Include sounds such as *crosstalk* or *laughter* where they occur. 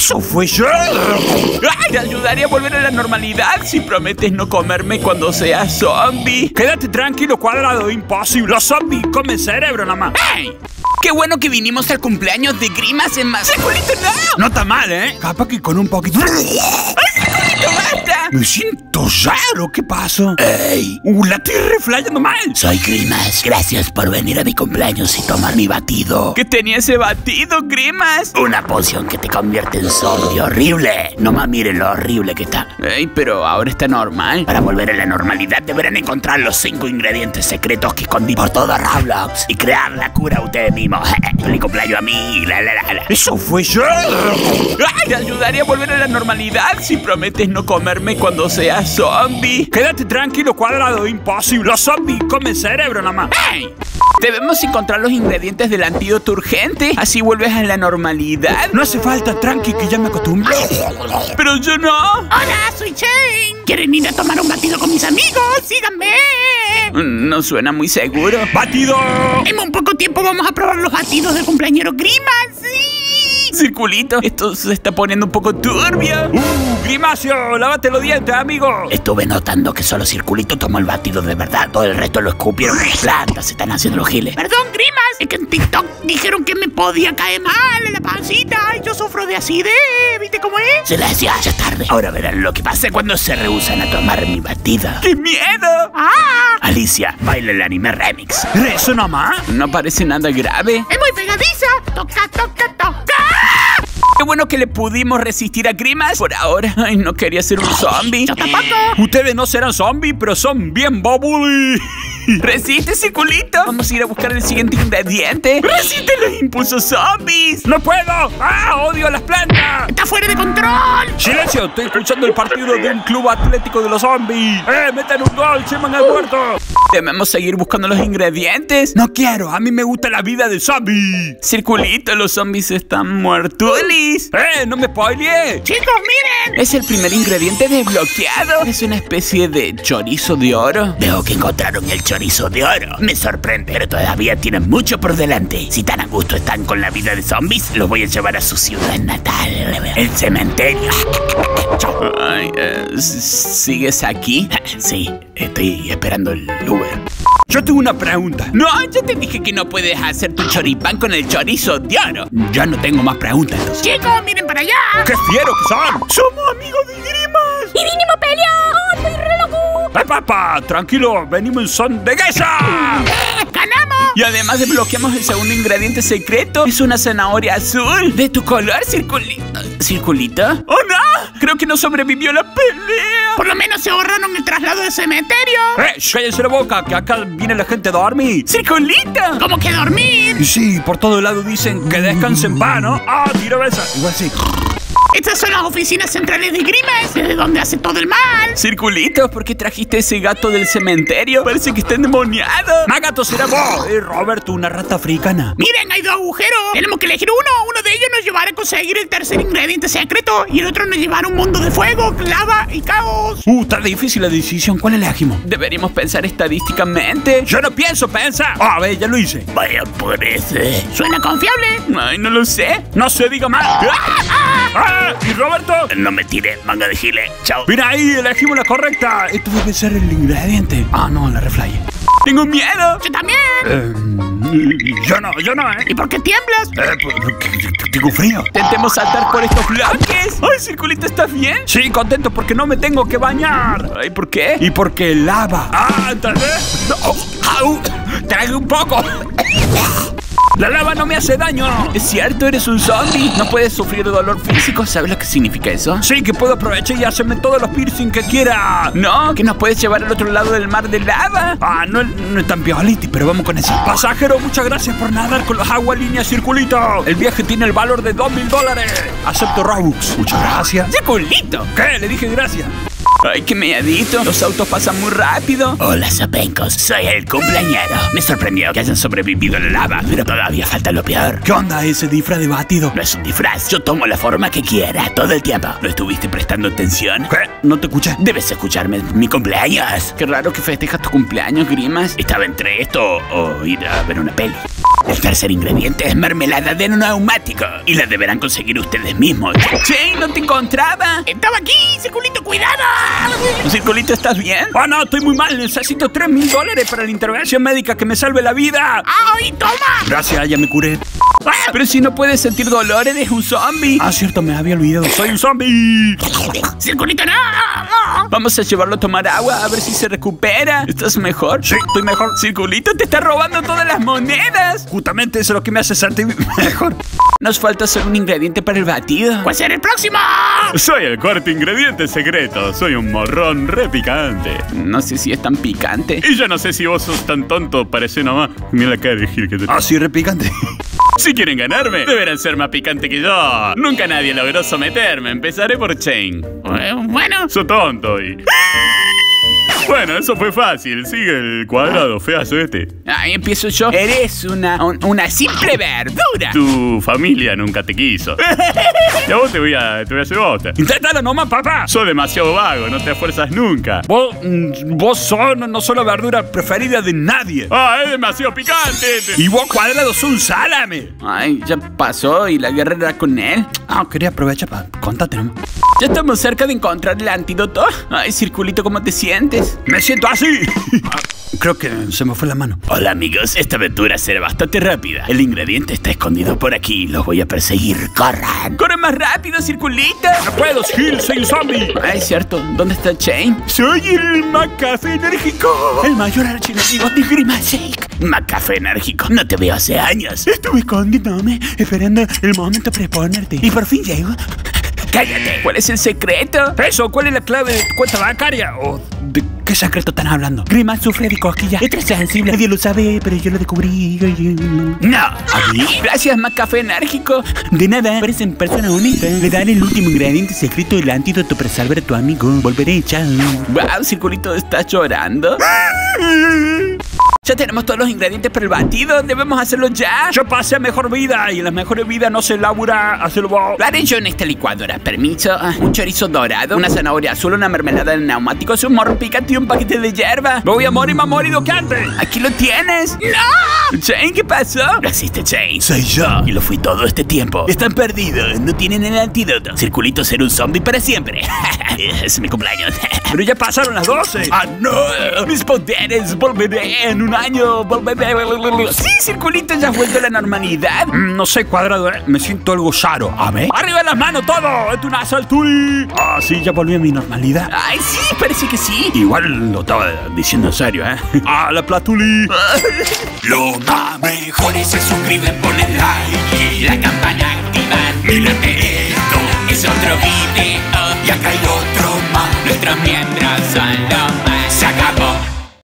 Eso fue yo. ¡Ay! Te ayudaría a volver a la normalidad si prometes no comerme cuando seas zombie. Quédate tranquilo, cuadrado, imposible. Los zombies comen cerebro nada más. ¡Ey! ¡Qué bueno que vinimos al cumpleaños de Grimas en más! ¡Circulito, no! No está mal, ¿eh? Capaz que con un poquito. ¡Circulito, basta! Me siento raro, ¿qué pasó? ¡Ey! Uh, la estoy reflayando mal. Soy Grimas. Gracias por venir a mi cumpleaños y tomar mi batido. ¿Qué tenía ese batido, Grimas? Una poción que te convierte en zombie horrible. No más miren lo horrible que está. Ey, pero ahora está normal. Para volver a la normalidad deberán encontrar los cinco ingredientes secretos que escondí por todo Roblox y crear la cura a ustedes mismos. *laughs* Feliz cumpleaños a mí. La, la, la, la. Eso fue yo. *laughs* ¡Ay! Te ayudaría a volver a la normalidad si prometes no comerme cuando seas zombie. Quédate tranquilo, cuadrado, imposible. Los zombies comen cerebro nada más. ¡Ey! Debemos encontrar los ingredientes del antídoto urgente, así vuelves a la normalidad. No hace falta, tranqui, que ya me acostumbré. Pero yo no. Hola, soy Shane. ¿Quieren ir a tomar un batido con mis amigos? Síganme. No suena muy seguro. ¡Batido! En un poco tiempo vamos a probar los batidos del cumpleañero Grimas. *laughs* Circulito, esto se está poniendo un poco turbio. ¡Uh, Grimacio! ¡Lávate los dientes, amigo! Estuve notando que solo Circulito tomó el batido de verdad. Todo el resto lo escupieron las *laughs* plantas. Se están haciendo los giles. Perdón, Grimas. Es que en TikTok dijeron que me podía caer mal en la pancita y yo sufro de acidez. ¿Viste cómo es? Se les decía ya tarde. Ahora verán lo que pasa cuando se rehusan a tomar mi batida. ¡Qué miedo! ¡Ah! Alicia, baila el anime remix. ¿Eso nomás? No parece nada grave. ¡Es muy pegadiza! ¡Toca, toca, toca! Bueno que le pudimos resistir a Grimas. Por ahora, ay, no quería ser un zombie. ¡Yo tampoco! Ustedes no serán zombies, pero son bien bubbly. *laughs* Resiste, circulito. Vamos a ir a buscar el siguiente ingrediente. Resiste los impulsos zombies. ¡No puedo! ¡Ah, odio las plantas! ¡Está fuera de control! ¡Silencio! Estoy escuchando el partido de un club atlético de los zombies. ¡Eh, metan un gol! ¡Cheman al muerto! Debemos seguir buscando los ingredientes. No quiero, a mí me gusta la vida de zombie. Circulito, los zombies están muertulis. ¡Eh, no me spoileé! ¡Chicos, miren! Es el primer ingrediente desbloqueado. Es una especie de chorizo de oro. Veo que encontraron el chorizo de oro. Me sorprende, pero todavía tienen mucho por delante. Si tan a gusto están con la vida de zombies, los voy a llevar a su ciudad natal, el cementerio. Ay, eh, ¿Sigues aquí? *laughs* Sí, estoy esperando el Uber. Yo tengo una pregunta. No, yo te dije que no puedes hacer tu choripán con el chorizo de oro. Ya no tengo más preguntas. ¡Chicos, miren para allá! ¡Qué fiero que son! ¡Somos amigos de Grimas! ¡Y vinimos a pelear! ¡Estoy re loco! ¡Eh, papá! Tranquilo, venimos en son de guesa. ¡Ganamos! Y además desbloqueamos el segundo ingrediente secreto. Es una zanahoria azul. De tu color, circulito. ¿Circulito? ¡Oh, no! Creo que no sobrevivió la pelea. Por lo menos se ahorraron el traslado del cementerio. ¡Eh, cállense la boca! Que acá viene la gente a dormir. ¡Circulito! ¿Cómo que dormir? Y sí, por todo lado dicen que descansen en ¿no? ¡Ah, tira esa! Igual sí. Estas son las oficinas centrales de Grimes, desde donde hace todo el mal. Circulito, ¿por qué trajiste ese gato del cementerio? Parece que está endemoniado. Más gato será vos. Eh, Roberto, una rata africana. Miren, hay dos agujeros. Tenemos que elegir uno. Uno de ellos nos llevará a conseguir el tercer ingrediente secreto y el otro nos llevará a un mundo de fuego, lava y caos. Uh, está difícil la decisión. ¿Cuál elegimos? Deberíamos pensar estadísticamente. Yo no pienso pensar. Ah, a ver, ya lo hice. Vaya por ese. ¿Suena confiable? Ay, no lo sé. No se diga más. ¡Ah! ¿Y Roberto? No me tire, manga de gile. Chao. Mira ahí, elegimos la correcta. Esto debe ser el ingrediente. Ah, no, la refly. Tengo miedo. Yo también. Eh, yo no, yo no, ¿eh? ¿Y por qué tiemblas? Eh, porque tengo frío. Intentemos saltar por estos bloques. Ay, Circulito, ¿estás bien? Sí, contento porque no me tengo que bañar. Ay, ¿por qué? Y porque lava. Ah, tal vez. No. Au, trague un poco. La lava no me hace daño. Es cierto, eres un zombie. No puedes sufrir dolor físico. ¿Sabes lo que significa eso? Sí, que puedo aprovechar y hacerme todos los piercing que quiera. No, que nos puedes llevar al otro lado del mar de lava. Ah, no, no es tan pioliti, pero vamos con eso. Pasajero, muchas gracias por nadar con los agua línea circulito. El viaje tiene el valor de dos mil dólares. Acepto Robux. Muchas gracias. ¡Circulito! ¿Qué? Le dije gracias. Ay, qué mediadito. Los autos pasan muy rápido. Hola, Sopencos. Soy el cumpleañero. Me sorprendió que hayan sobrevivido a la lava, pero todavía falta lo peor. ¿Qué onda ese disfraz de batido? No es un disfraz. Yo tomo la forma que quiera todo el tiempo. ¿No estuviste prestando atención? ¿Qué? No te escuché. Debes escucharme mi cumpleaños. Qué raro que festejas tu cumpleaños, Grimas. Estaba entre esto o ir a ver una peli. El tercer ingrediente es mermelada de neumático y la deberán conseguir ustedes mismos. Che, no te encontraba. Estaba aquí, circulito, cuidado. Circulito, ¿estás bien? Oh, no, estoy muy mal. Necesito 3 mil dólares para la intervención médica que me salve la vida. ¡Ay, toma! Gracias, ya me curé. Pero si no puedes sentir dolor, eres un zombie. Ah, cierto, me había olvidado. Soy un zombie. Circulito, no. Vamos a llevarlo a tomar agua a ver si se recupera. ¿Estás mejor? Sí, estoy mejor. Circulito te está robando todas las monedas. Justamente eso es lo que me hace sentir mejor. Nos falta solo un ingrediente para el batido. ¿Cuál será el próximo? Soy el cuarto ingrediente secreto. Soy un morrón re picante. No sé si es tan picante. Y yo no sé si vos sos tan tonto, parece nomás. Mira la cara de Gil que te. Ah, sí, re picante. *laughs* Si quieren ganarme, deberán ser más picante que yo. Nunca nadie logró someterme. Empezaré por Chain. Eh, Bueno, Soy tonto y. Bueno, eso fue fácil. Sigue el cuadrado feazo este. Ahí empiezo yo. Eres una, un- una simple verdura. Tu familia nunca te quiso. Y a vos te voy a, te voy a hacer bosta. Inténtalo nomás, papá. Sos demasiado vago, no te esfuerzas nunca. Vos, mm, vos sos, no, no sos la verdura preferida de nadie. Ah, es demasiado picante. Y vos, cuadrado, sos un salame. Ay, ya pasó y la guerra era con él. Ah, quería aprovechar para contarte nomás. Ya estamos cerca de encontrar el antídoto. Ay, circulito, ¿cómo te sientes? Me siento así. Creo que se me fue la mano. Hola amigos, esta aventura será bastante rápida. El ingrediente está escondido por aquí, los voy a perseguir. ¡Corran! ¡Corre más rápido, circulito! No puedo, Gil, soy un zombie. Ay, es cierto. ¿Dónde está Chain? Soy el McCafé enérgico. El mayor archienemigo de Grimashake. Macafé enérgico, no te veo hace años. Estuve escondiéndome, esperando el momento para exponerte. Y por fin llego. ¡Cállate! ¿Cuál es el secreto? Eso, ¿cuál es la clave de tu cuenta bancaria? ¿O de qué secreto están hablando? Grima sufre de cosquillas. Es sensible. Nadie lo sabe, pero yo lo descubrí. ¡No! Gracias, Macafé enérgico. De nada, parecen personas honestas. Le daré el último ingrediente secreto del antídoto para salvar a tu amigo. Volveré, chao. Wow, circulito, ¿estás llorando? *laughs* Ya tenemos todos los ingredientes para el batido. Debemos hacerlo ya. Yo pasé a mejor vida y en las mejores vidas no se labura hacerlo. Lo haré yo en esta licuadora. Permiso. Ah, Un chorizo dorado, una zanahoria azul, una mermelada de neumáticos, un morro picante y un paquete de hierba. Me voy a morir más morido que antes. Aquí lo tienes. ¡No! Jane, ¿qué pasó? Hiciste, Chain. Soy yo. Y lo fui todo este tiempo. Están perdidos, no tienen el antídoto. Circulito ser un zombie para siempre. *laughs* es mi cumpleaños. Pero ya pasaron las 12. ¡Ah, no! ¡Mis poderes! ¡Volveré en un año! ¡Volveré! ¡Sí, circulito! ¿Ya has vuelto a la normalidad? Mm, No sé, cuadrado, eh. Me siento algo raro. A ver. ¡Arriba las manos todo! ¡Es una salturi! Ah, sí, ya volví a mi normalidad. ¡Ay, sí! Parece que sí. Igual lo estaba diciendo en serio, ¿eh? *laughs* ¡Ah, la platuli! *laughs* Lo más mejor es se suscriben, ponen like y la campana activan. Mírate esto, es otro video y acá hay otro más, nuestras miembros al la